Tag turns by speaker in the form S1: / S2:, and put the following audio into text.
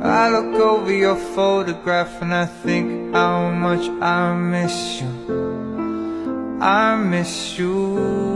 S1: I look over your photograph and I think how much I miss you. I miss you.